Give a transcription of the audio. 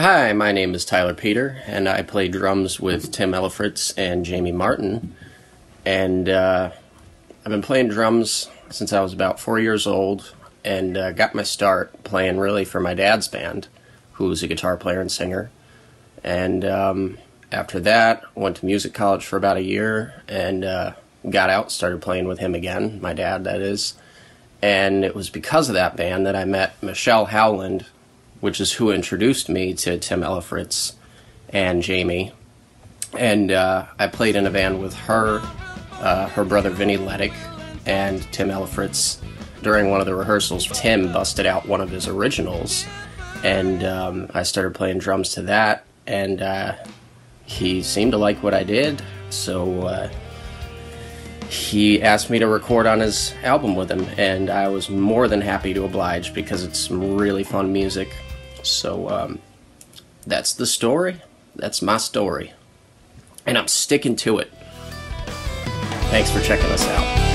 Hi, my name is Tyler Peter, and I play drums with Tim Ellifritz and Jamie Martin. And uh, I've been playing drums since I was about four years old and uh, got my start playing really for my dad's band, who was a guitar player and singer. And um, after that, went to music college for about a year and uh, got out, started playing with him again, my dad, that is. And it was because of that band that I met Michelle Howland, which is who introduced me to Tim Ellifritz and Jamie. And uh, I played in a band with her, uh, her brother Vinny Ledick, and Tim Ellifritz during one of the rehearsals. Tim busted out one of his originals, and um, I started playing drums to that. And uh, he seemed to like what I did, so uh, he asked me to record on his album with him, and I was more than happy to oblige because it's some really fun music. So um, that's the story. That's my story. And I'm sticking to it. Thanks for checking us out.